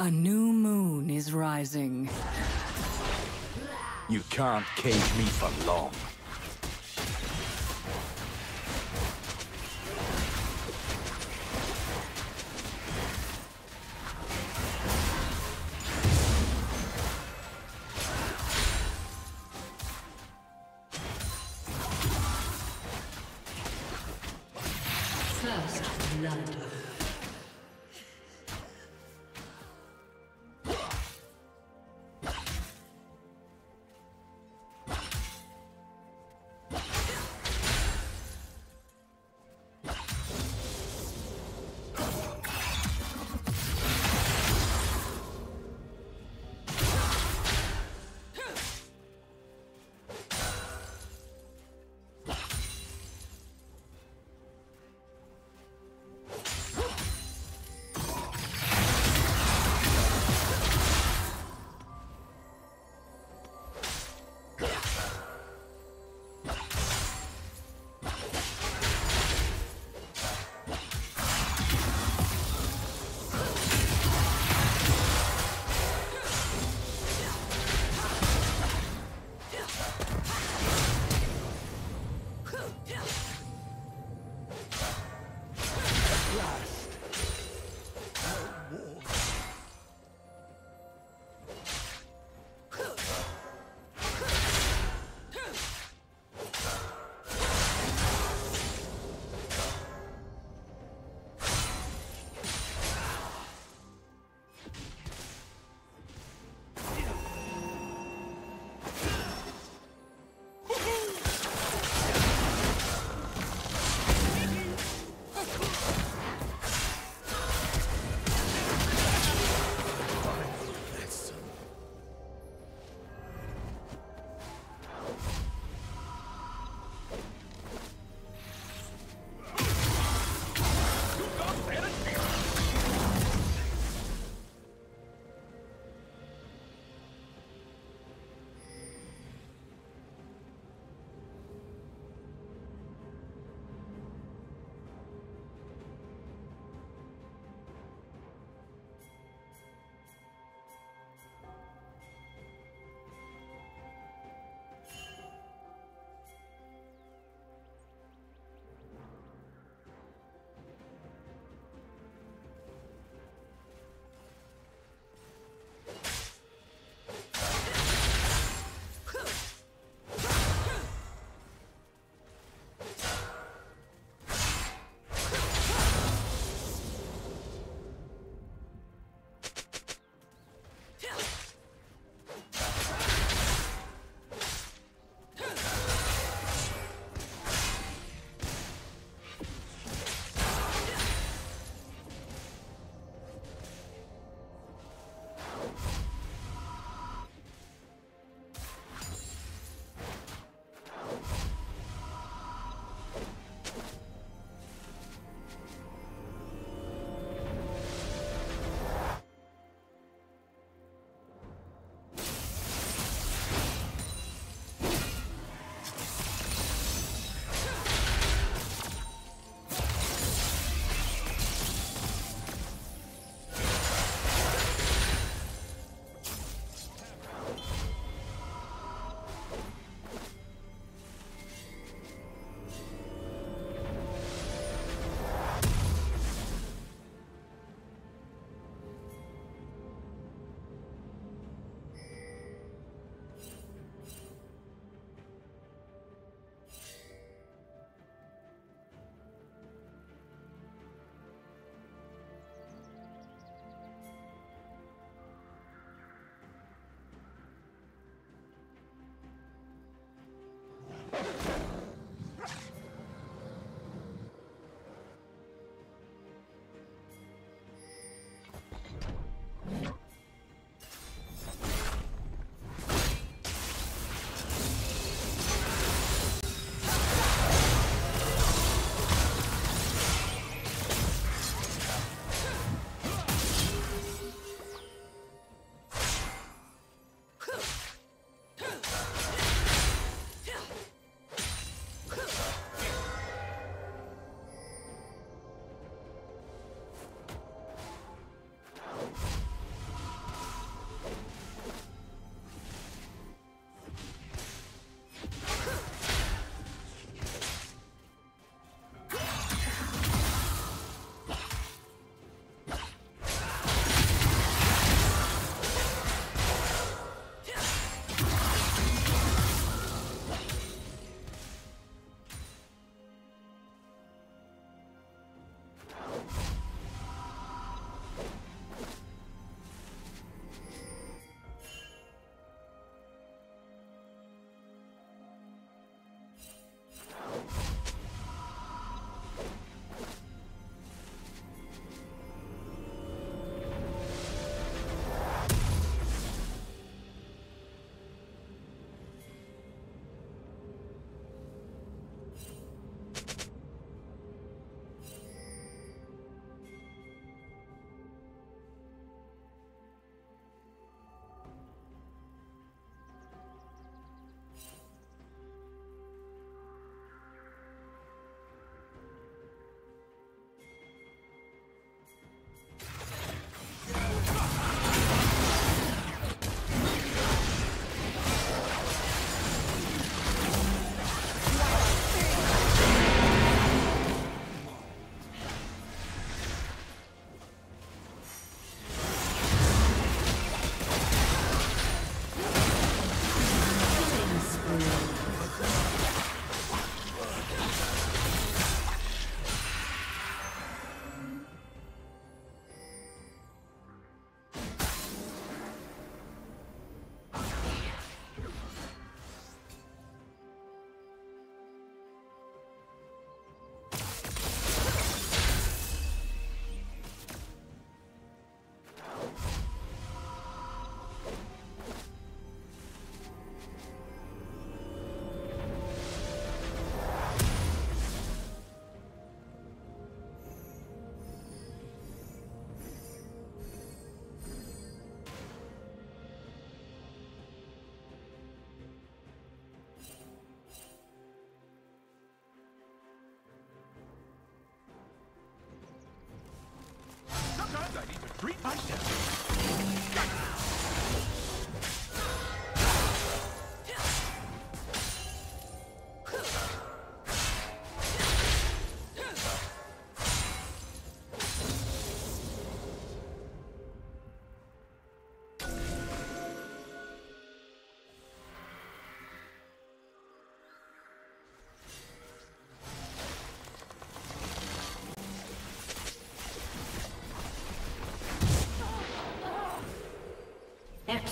A new moon is rising. You can't cage me for long. I shall.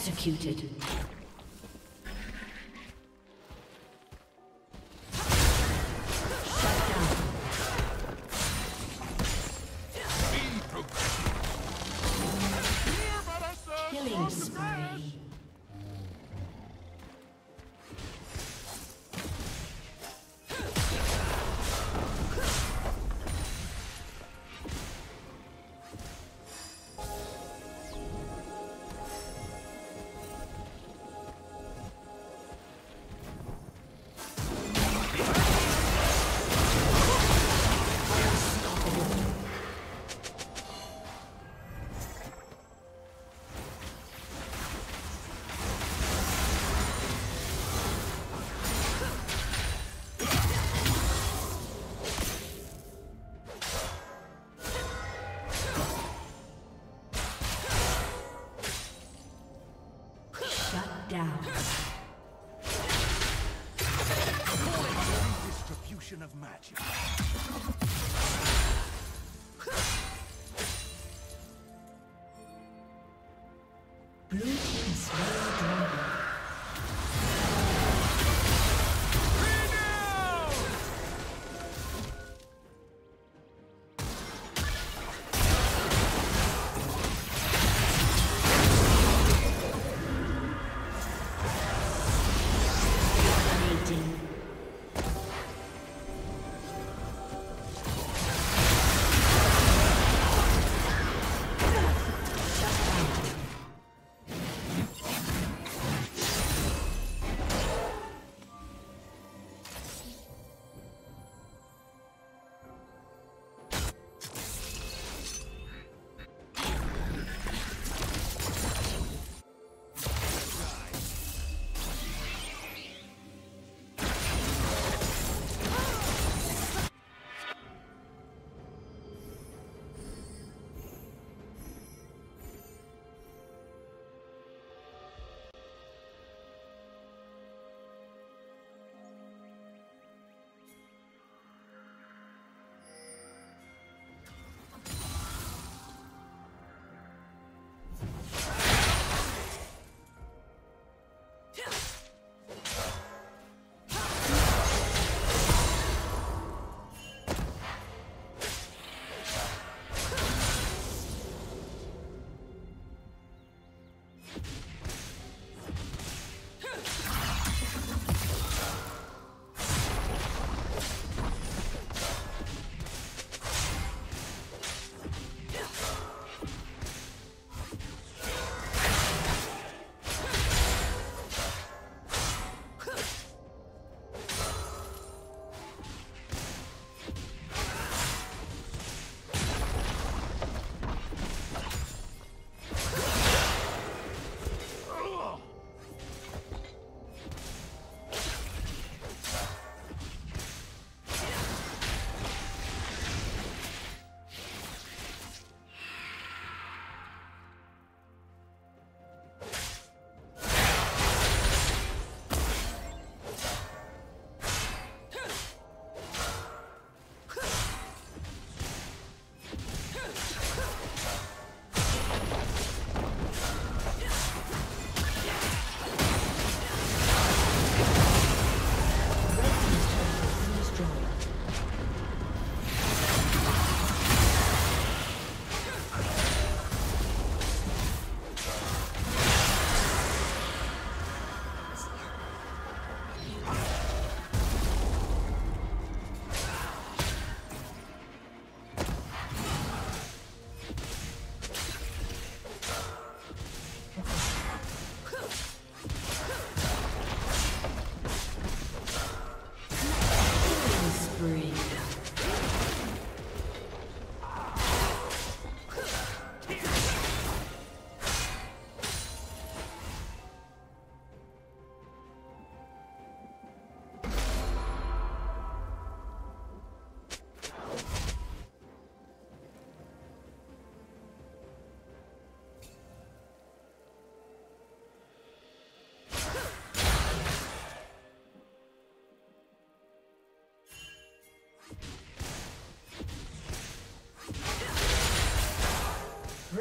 Executed.